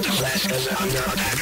not the flesh, cause